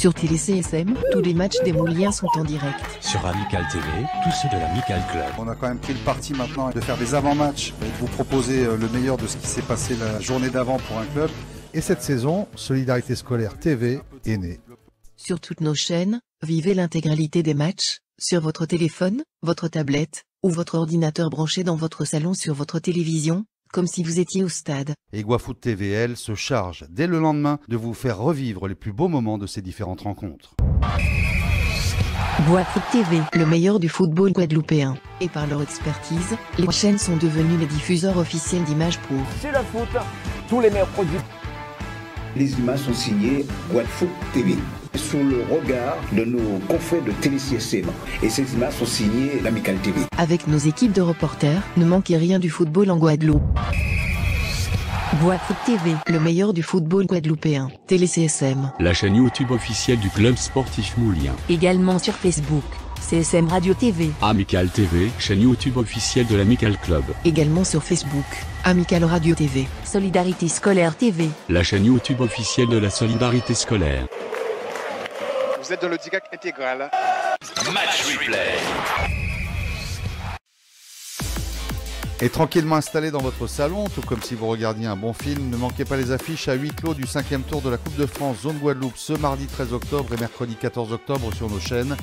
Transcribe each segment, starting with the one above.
Sur Télé CSM, tous les matchs des Mouliens sont en direct. Sur Amical TV, tous ceux de l'Amical Club. On a quand même pris le parti maintenant de faire des avant-matchs et de vous proposer euh, le meilleur de ce qui s'est passé la journée d'avant pour un club. Et cette saison, Solidarité Scolaire TV est née. Sur toutes nos chaînes, vivez l'intégralité des matchs, sur votre téléphone, votre tablette, ou votre ordinateur branché dans votre salon sur votre télévision, comme si vous étiez au stade. Et Guafoot TVL se charge dès le lendemain de vous faire revivre les plus beaux moments de ces différentes rencontres. Guafoot TV, le meilleur du football guadeloupéen. Et par leur expertise, les chaînes sont devenues les diffuseurs officiels d'images pour. C'est le foot, tous les meilleurs produits. Les images sont signées Guadefoot TV sous le regard de nos confrères de Télé-CSM. Et ces images sont signées l'Amical TV. Avec nos équipes de reporters, ne manquez rien du football en Guadeloupe. Guadeloupe TV, le meilleur du football guadeloupéen. Télé CSM. La chaîne YouTube officielle du club sportif moulien. Également sur Facebook. CSM Radio TV. Amical TV, chaîne YouTube officielle de l'Amical Club. Également sur Facebook. Amical Radio TV. Solidarité Scolaire TV. La chaîne YouTube officielle de la Solidarité Scolaire. Vous êtes dans le DIGAC intégral. Match replay. Et tranquillement installé dans votre salon, tout comme si vous regardiez un bon film, ne manquez pas les affiches à huis clos du cinquième tour de la Coupe de France Zone Guadeloupe ce mardi 13 octobre et mercredi 14 octobre sur nos chaînes.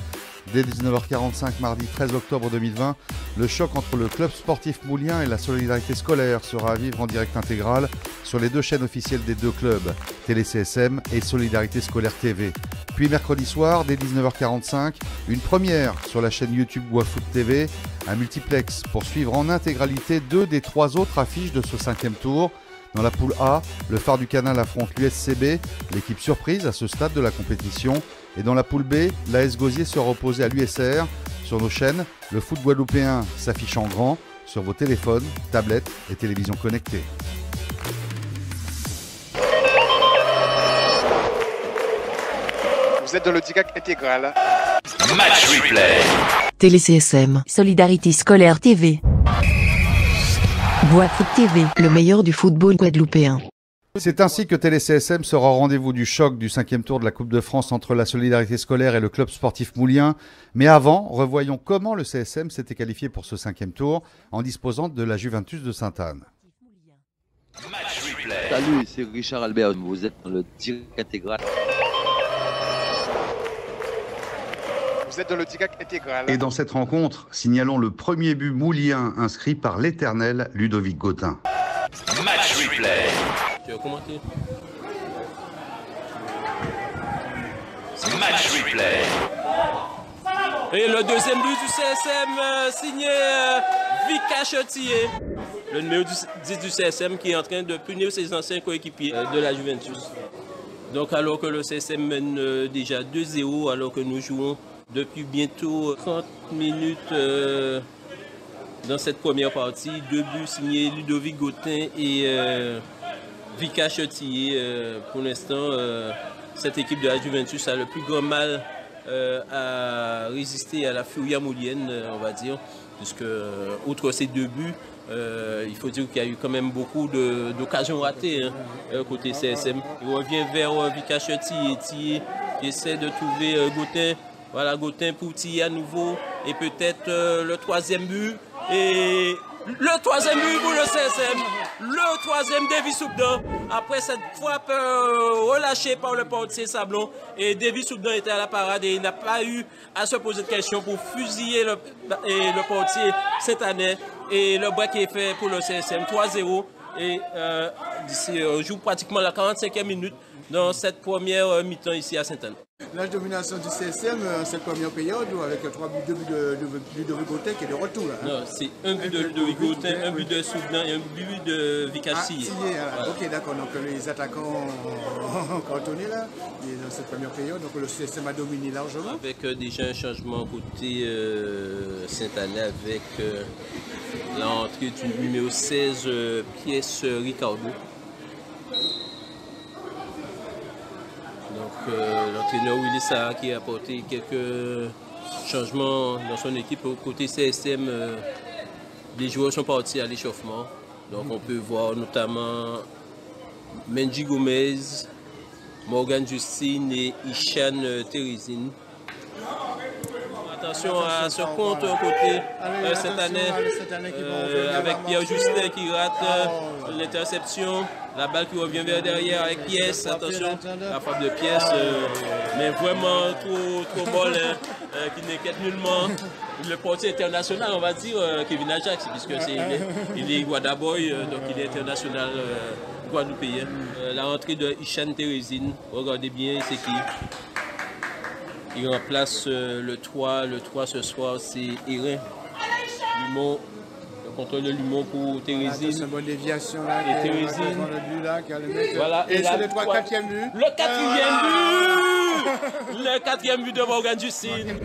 Dès 19h45 mardi 13 octobre 2020, le choc entre le club sportif moulien et la solidarité scolaire sera à vivre en direct intégral sur les deux chaînes officielles des deux clubs, Télé CSM et Solidarité Scolaire TV. Puis mercredi soir, dès 19h45, une première sur la chaîne YouTube Guafoot TV, un multiplex pour suivre en intégralité deux des trois autres affiches de ce cinquième tour. Dans la poule A, le phare du canal affronte l'USCB, l'équipe surprise à ce stade de la compétition. Et dans la poule B, l'AS Gosier sera opposé à l'USR. Sur nos chaînes, le foot guadeloupéen s'affiche en grand sur vos téléphones, tablettes et télévisions connectées. Vous êtes dans le DIGAC intégral. Match replay. Télé CSM. Solidarité Scolaire TV. Guadeloupe TV, le meilleur du football guadeloupéen. C'est ainsi que TéléCSM sera au rendez-vous du choc du cinquième tour de la Coupe de France entre la Solidarité Scolaire et le club sportif moulien. Mais avant, revoyons comment le CSM s'était qualifié pour ce cinquième tour en disposant de la Juventus de Sainte-Anne. Match replay. Salut, c'est Richard Albert, vous êtes dans le direct intégral. Vous êtes dans le DIGAC intégral. Et dans cette rencontre, signalons le premier but moulien inscrit par l'éternel Ludovic Gautin. Match replay. Tu veux commenter Match replay. Et le deuxième but du CSM euh, signé euh, Vika Chetier, le numéro du- 10 du CSM qui est en train de punir ses anciens coéquipiers euh, de la Juventus. Donc alors que le CSM mène euh, déjà 2-0, alors que nous jouons depuis bientôt 30 minutes dans cette première partie, deux buts signés Ludovic Gautin et Vika Chetier. Euh, pour l'instant, euh, cette équipe de la Juventus a le plus grand mal euh, à résister à la furia moulienne, on va dire, puisque outre ces deux buts, il faut dire qu'il y a eu quand même beaucoup d'occasions ratées hein, côté CSM. Il revient vers Vika Thier qui essaie de trouver Gautin. Voilà, Gautin pour Thier à nouveau et peut-être le troisième but. Et le troisième but pour le CSM. Le troisième David Soubdan. Après cette frappe euh, relâchée par le portier Sablon. Et David Soubdan était à la parade et il n'a pas eu à se poser de questions pour fusiller le, portier cette année. Et le break est fait pour le CSM 3-0. Et euh, euh, on joue pratiquement la 45e minute dans cette première euh, mi-temps ici à Sainte-Anne. La domination du CSM en cette première période avec trois buts, deux buts de, de, de, qui est de retour. Hein. Non, c'est un but de Ludovic Gautin, un but de Soubdan et un but de Vikash Ah, voilà. Voilà. Ok, d'accord. Donc les attaquants ont cantonné là, et dans cette première période. Donc le CSM a dominé largement. Avec euh, déjà un changement côté euh, Saint-Anne avec euh, l'entrée du numéro 16, euh, Pièce Ricardo. Donc euh, l'entraîneur Willy Sarah qui a apporté quelques changements dans son équipe au côté CSM. euh, les joueurs sont partis à l'échauffement. Donc on peut voir notamment Menji Gomez, Morgan Justine et Ishan euh, Thérézine. Attention à ce compte côté euh, cette année euh, avec Pierre Justin qui rate euh, l'interception. La balle qui revient vers derrière avec Pièce. Attention, la frappe de Pièce. euh, mais vraiment trop, trop molle, hein, euh, qui n'inquiète nullement le portier international, on va dire, euh, Kevin Ajax, puisque c'est, il, est, Guadaboy, donc il est international guadeloupéen. La rentrée de Ishan Thérézine, regardez bien, c'est qui? Il remplace le 3. Le 3 ce soir, c'est Erin. Lumon, le contrôle de Lumon pour C'est une bonne déviation là. Et mec. Voilà, Et et c'est le 3 voilà. 4 but. Le quatrième but Le quatrième but de Morgan Justine.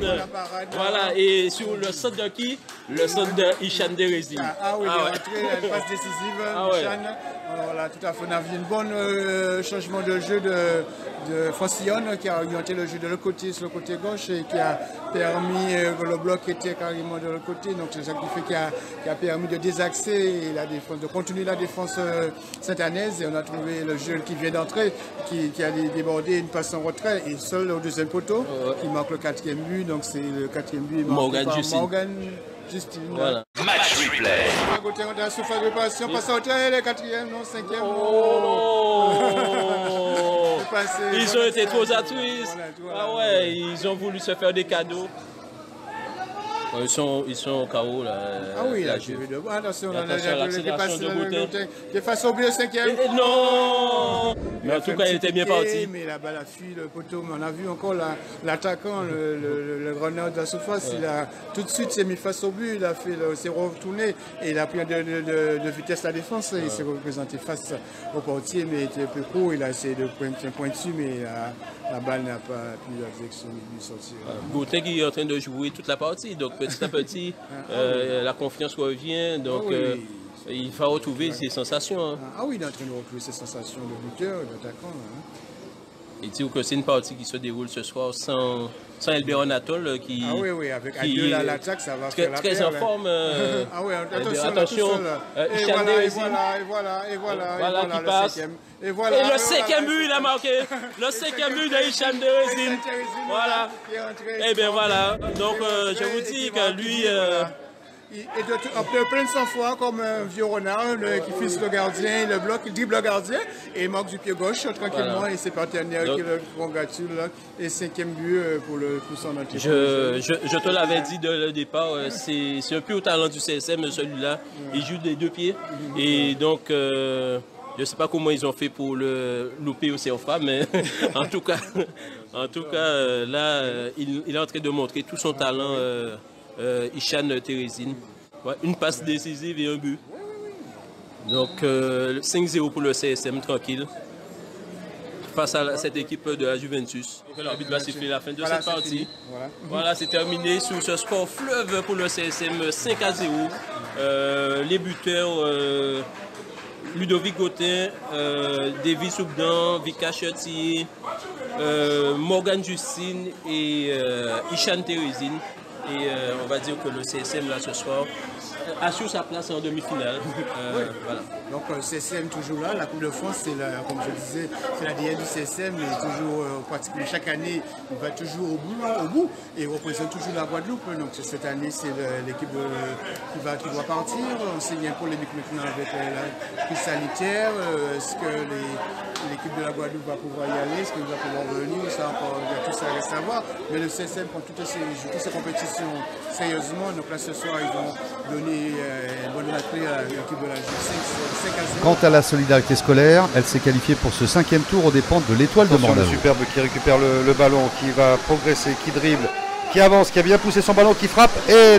Voilà, et sur le centre de qui? Le centre de Ishan Thérézine. Ah, ah oui, ouais. passe décisive, Ah ouais. Voilà, tout à fait. On a vu une bonne euh, changement de jeu de, de Francillon qui a orienté le jeu de l'autre côté, sur le côté gauche, et qui a permis euh, que le bloc était carrément de l'autre côté. Donc c'est ça qui fait qu'il a, qui a permis de désaxer la défense, de continuer la défense euh, saint-anaise. Et on a trouvé le jeu qui vient d'entrer, qui, qui a débordé une passe en retrait, et seul au deuxième poteau, qui marque le quatrième but. Donc c'est le quatrième but marqué Morgan par. Morgan Justine. Voilà. Match replay. On la surface de passion, passe au le quatrième, non, cinquième. Oh. Ils ont été trop altruistes. Ah ouais, ils ont voulu se faire des cadeaux. Ouais, Ils sont, ils sont au chaos là. Ah oui, là, j'ai Juve. vu de voir. Attention, on a de est face au but, cinquième. Non Mais en tout cas, il était bien parti. Mais la balle a fui le poteau. Mais on a vu encore la- l'attaquant, le, runner de la surface. Il a tout de suite s'est mis face au but. Il a fait, s'est retourné et il a pris de, vitesse la défense. Il s'est représenté face au portier, mais il était un peu court. Il a essayé de pointer un point dessus, mais la, balle n'a pas pu la direction sortir. Gauthier qui est en train de jouer toute la partie. Donc petit à petit, euh, la confiance revient. Donc Ah euh, il va retrouver ses sensations. hein. Ah oui, il est en train de retrouver ses sensations de buteur, d'attaquant. hein. Et dire que c'est une partie qui se déroule ce soir sans, sans Elbert Anatole euh, qui. Ah oui, oui, avec Adieu à l'attaque, ça va très, faire la très paire, en forme. euh, ah oui, attention, attention. euh, et, voilà, et voilà, et voilà, et voilà, et Voilà voilà, qui le passe. cinquième. Et voilà, Et et le cinquième voilà, but, il a marqué. Le cinquième but de Hicham Thérézine. Voilà. qui est entré, Eh bien voilà. Donc euh, je vous et dis que lui. Euh. Il est de, de plein de sang-froid comme un vieux renard le- qui fixe le gardien, le bloc, il dribble le gardien et il manque du pied gauche tranquillement Voilà. et ses partenaires Donc- qui le congratulent. là. Et cinquième but euh, pour, le, pour son entrée. Je, je, je te l'avais dit dès le départ, euh, c'est un peu au talent du CSM, celui-là. Il joue des deux pieds. Et donc, euh, je ne sais pas comment ils ont fait pour le louper au CFA, mais en tout cas, en tout cas euh, là, euh, il, il est en train de montrer tout son talent, euh, euh, Ishan Thérézine. Ouais, une passe décisive et un but. Donc, euh, 5-0 pour le CSM, tranquille. Face à cette équipe de la Juventus. L'arbitre va siffler la fin de Voilà, cette c'est partie. Voilà. Voilà, c'est terminé sur ce score fleuve pour le CSM 5 à 0. Euh, les buteurs euh, Ludovic Gauthin, euh, David Soubdan, Vika euh, Morgan Justine et euh, Ishan Thérézine. Et euh, on va dire que le CSM là ce soir assure sa place en demi-finale. Euh, voilà. Donc le CSM toujours là, la Coupe de France, c'est la- comme je disais, c'est l'ADN du CSM, est toujours euh, pratiquement chaque année, il va toujours au bout, au bout et représente toujours la Guadeloupe. Donc cette année, c'est l'équipe qui, va, qui doit partir. On sait bien polémique maintenant avec euh, la crise sanitaire. Euh, Est-ce que l'équipe de la Guadeloupe va pouvoir y aller? Est-ce qu'elle va pouvoir venir? Ça encore, tout ça reste à voir. Mais le CSM prend toutes ces, toutes ces compétitions sérieusement. Donc là, ce soir, ils vont donner euh, une bonne entrée à l'équipe de la Juve 5 à 0. Quant à la solidarité scolaire, elle s'est qualifiée pour ce cinquième tour aux dépens de l'étoile de Mornalo. superbe qui récupère le, le ballon, qui va progresser, qui dribble, qui avance, qui a bien poussé son ballon, qui frappe. Et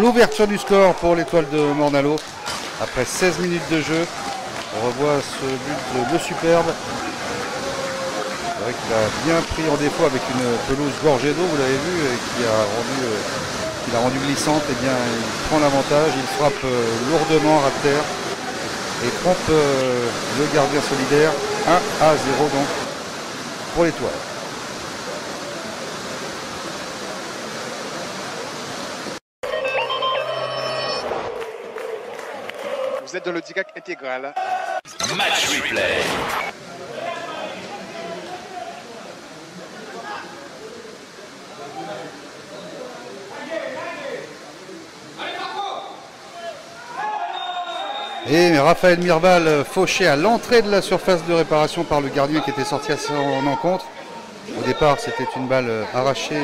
l'ouverture du score pour l'étoile de Mornalo. Après 16 minutes de jeu, on revoit ce but de Le Superbe. C'est vrai qu'il a bien pris en défaut avec une pelouse gorgée d'eau, vous l'avez vu, et qui a rendu, euh, qui l'a rendu glissante. Et bien, il prend l'avantage, il frappe euh, lourdement à terre et trompe euh, le gardien solidaire 1 à 0 donc pour l'étoile. Vous êtes dans le DIGAC intégral. Match replay. Et Raphaël Mirval euh, fauché à l'entrée de la surface de réparation par le gardien qui était sorti à son encontre. Au départ, c'était une balle euh, arrachée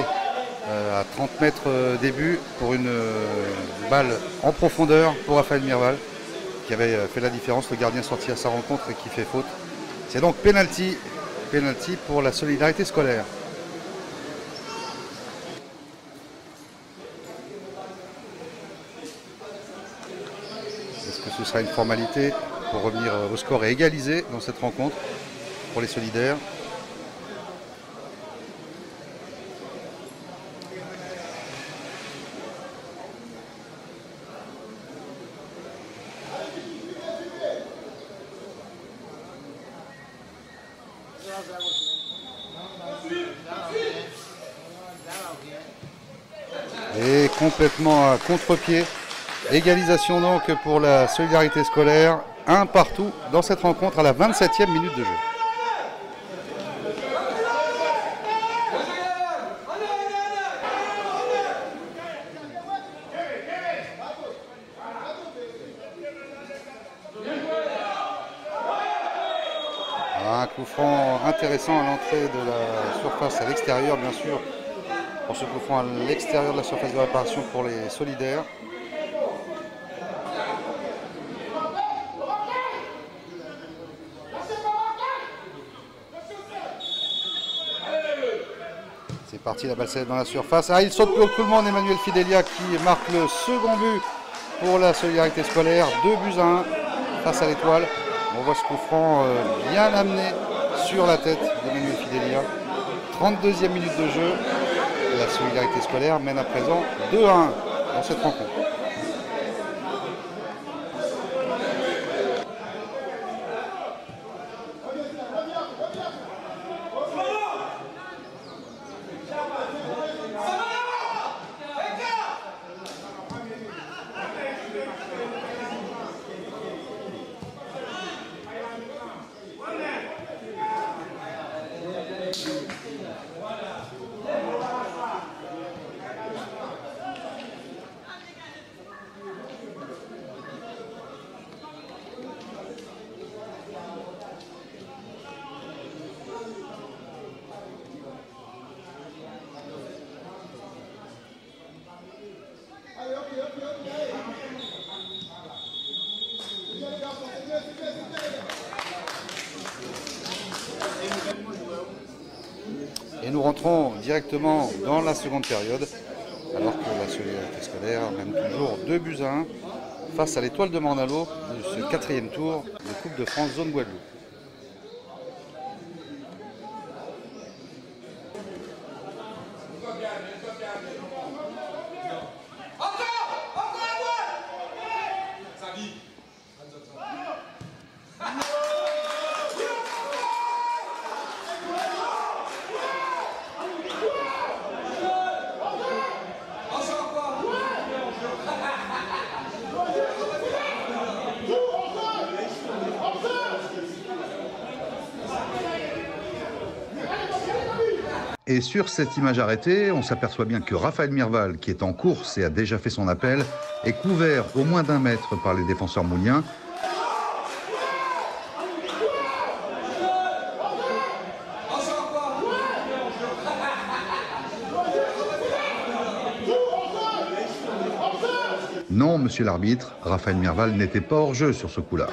euh, à 30 mètres début pour une balle en profondeur pour Raphaël Mirval qui avait fait la différence. Le gardien sorti à sa rencontre et qui fait faute. C'est donc penalty pour la solidarité scolaire. Ce sera une formalité pour revenir euh, au score et égaliser dans cette rencontre pour les solidaires Et complètement à contre-pied. Égalisation donc pour la solidarité scolaire. Un partout dans cette rencontre à la 27e minute de jeu. Un coup franc intéressant à l'entrée de la surface à l'extérieur, bien sûr. Pour ce coup franc à l'extérieur de la surface de réparation pour les solidaires. La balle dans la surface. Ah, il saute plus tout le monde, Emmanuel Fidelia qui marque le second but pour la solidarité scolaire. Deux buts à un face à l'étoile. On voit ce coup franc euh, bien amené sur la tête d'Emmanuel Fidelia. 32e minute de jeu. La solidarité scolaire mène à présent 2 à 1 dans cette rencontre. Et nous directement dans la seconde période, alors que la solidarité scolaire mène toujours 2 buts à 1 face à l'étoile de Mornalo de ce quatrième tour de Coupe de France Zone Guadeloupe. Et sur cette image arrêtée, on s'aperçoit bien que Raphaël Mirval, qui est en course et a déjà fait son appel, est couvert au moins d'un mètre par les défenseurs mouliens. Non, monsieur l'arbitre, Raphaël Mirval n'était pas hors jeu sur ce coup-là.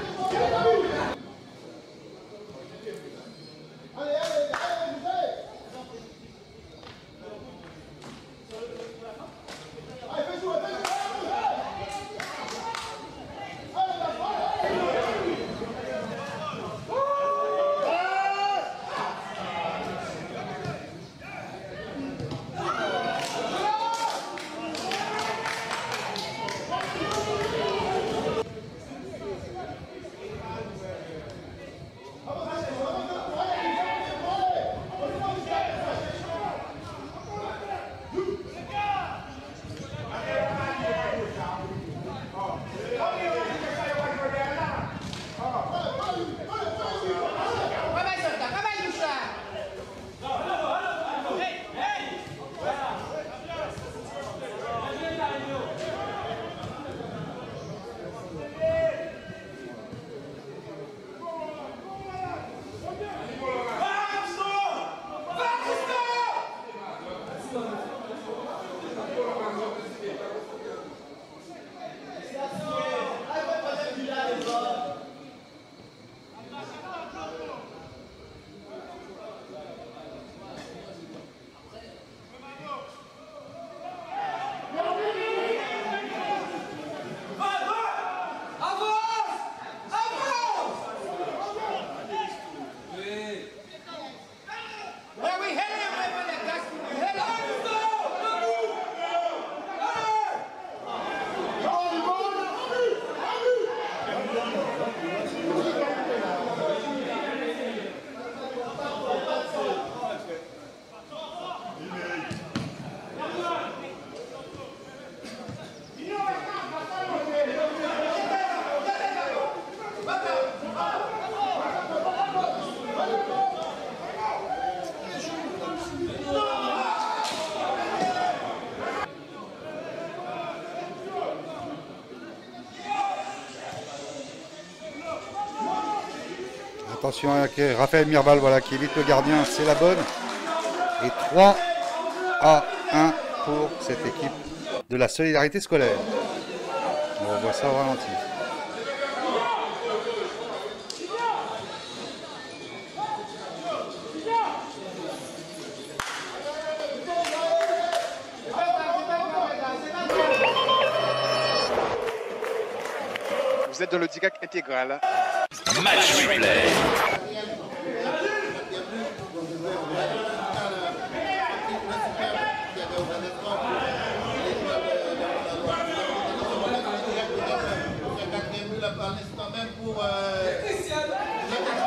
Attention avec Raphaël Mirbal voilà, qui évite le gardien, c'est la bonne. Et 3 à 1 pour cette équipe de la solidarité scolaire. On revoit ça au ralenti. Vous êtes dans le DIGAC intégral. Match replay.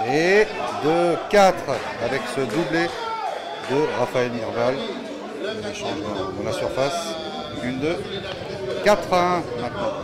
Et de 4 avec ce doublé de Raphaël Mirval. L'échange dans- dans la surface. 1, 2. 4 à 1 maintenant.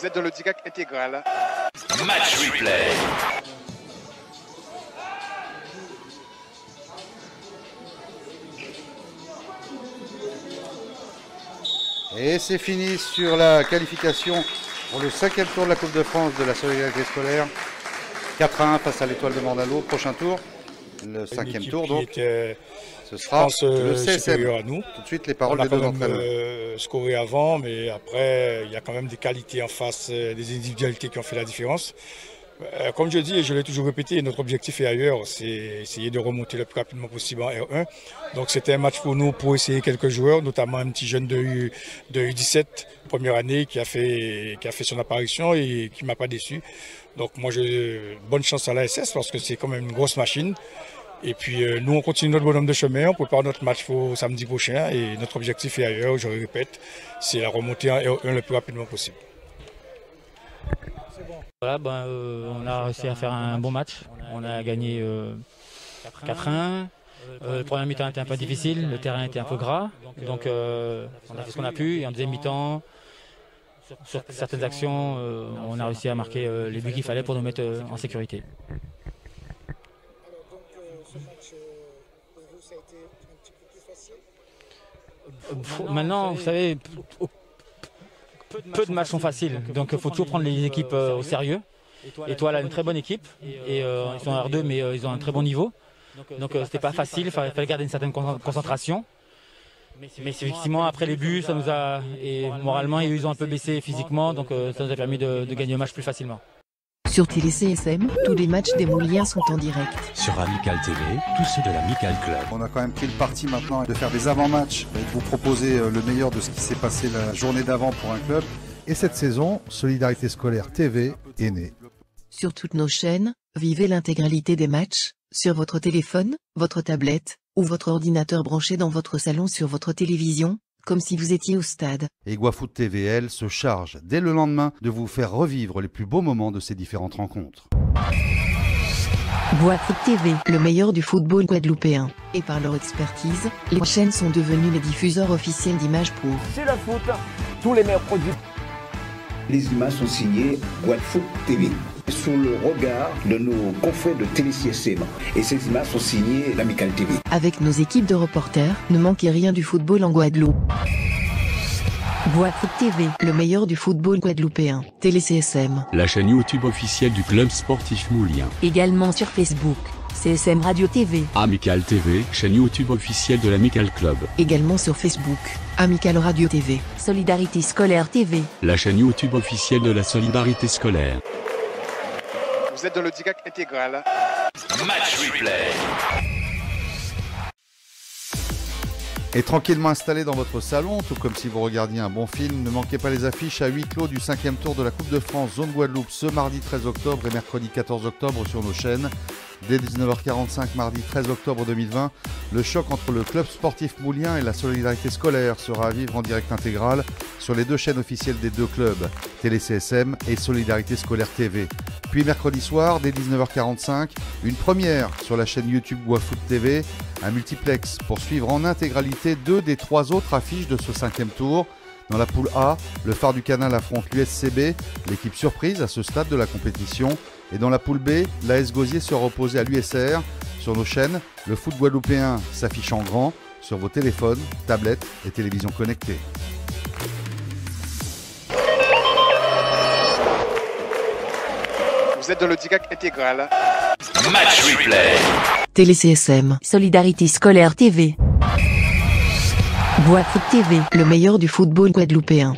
Vous êtes dans le DIGAC intégral. Match replay. Et c'est fini sur la qualification pour le cinquième tour de la Coupe de France de la solidarité scolaire. 4 à 1 face à l'étoile de Mandalo. Prochain tour, le cinquième tour donc. était, Ce je sera pense, le euh, CSM. à nous. Tout de suite les paroles On a des deux entraîneurs. scoré avant, mais après, il y a quand même des qualités en face, euh, des individualités qui ont fait la différence. Euh, comme je dis, et je l'ai toujours répété, notre objectif est ailleurs, c'est essayer de remonter le plus rapidement possible en R1. Donc c'était un match pour nous pour essayer quelques joueurs, notamment un petit jeune de, U, de U17, première année, qui a fait, qui a fait son apparition et qui m'a pas déçu. Donc moi, je, bonne chance à la SS parce que c'est quand même une grosse machine. Et puis euh, nous, on continue notre bonhomme de chemin, on prépare notre match pour samedi prochain et notre objectif est ailleurs, je le répète, c'est la remontée en R1 le plus rapidement possible. Voilà, ben, euh, on a réussi à faire un bon match. On a gagné euh, 4-1. Euh, le premier mi-temps était un peu difficile, le terrain était un peu gras. Donc on a fait ce qu'on a pu. Et en deuxième mi-temps, sur certaines actions, on a réussi à marquer les buts qu'il fallait pour nous mettre en sécurité. Maintenant, vous savez, peu de matchs sont faciles, donc il faut toujours prendre les équipes euh, au sérieux. Étoile a une très bonne équipe, et euh, ils sont en R2, mais euh, ils ont un très bon niveau. Donc euh, c'était pas facile, il fallait, garder une certaine con- concentration. Mais effectivement, après les buts, ça nous a. Et moralement, ils ont un peu baissé physiquement, donc euh, ça nous a permis de, de gagner le match plus facilement. Sur Télé CSM, tous les matchs des Mouliens sont en direct. Sur Amical TV, tous ceux de l'Amical Club. On a quand même pris le parti maintenant de faire des avant-matchs et de vous proposer euh, le meilleur de ce qui s'est passé la journée d'avant pour un club. Et cette saison, Solidarité Scolaire TV est née. Sur toutes nos chaînes, vivez l'intégralité des matchs, sur votre téléphone, votre tablette, ou votre ordinateur branché dans votre salon sur votre télévision, comme si vous étiez au stade. Et Guafoot TVL se charge dès le lendemain de vous faire revivre les plus beaux moments de ces différentes rencontres. Boîte TV, le meilleur du football guadeloupéen. Et par leur expertise, les chaînes sont devenues les diffuseurs officiels d'images pour. C'est le foot, tous les meilleurs produits. Les images sont signées Guadeloupe TV sous le regard de nos confrères de Télé-CSM. Et ces images sont signées l'Amical TV. Avec nos équipes de reporters, ne manquez rien du football en Guadeloupe. Boîte TV, le meilleur du football guadeloupéen. Télé CSM. La chaîne YouTube officielle du club sportif moulien. Également sur Facebook. CSM Radio TV. Amical TV, chaîne YouTube officielle de l'Amical Club. Également sur Facebook. Amical Radio TV. Solidarité Scolaire TV. La chaîne YouTube officielle de la solidarité scolaire. Vous êtes dans le DIGAC intégral. Match replay. Et tranquillement installé dans votre salon, tout comme si vous regardiez un bon film, ne manquez pas les affiches à huis clos du cinquième tour de la Coupe de France Zone Guadeloupe ce mardi 13 octobre et mercredi 14 octobre sur nos chaînes. Dès 19h45, mardi 13 octobre 2020, le choc entre le club sportif moulien et la solidarité scolaire sera à vivre en direct intégral sur les deux chaînes officielles des deux clubs, Télé CSM et Solidarité Scolaire TV. Puis mercredi soir, dès 19h45, une première sur la chaîne YouTube Guafoot TV, un multiplex pour suivre en intégralité deux des trois autres affiches de ce cinquième tour. Dans la poule A, le phare du canal affronte l'USCB, l'équipe surprise à ce stade de la compétition. Et dans la poule B, l'AS Gosier sera opposé à l'USR. Sur nos chaînes, le foot guadeloupéen s'affiche en grand sur vos téléphones, tablettes et télévisions connectées. Vous êtes dans le DIGAC intégral. Match replay. Télé CSM. Solidarité scolaire TV. Bois Foot TV. Le meilleur du football guadeloupéen.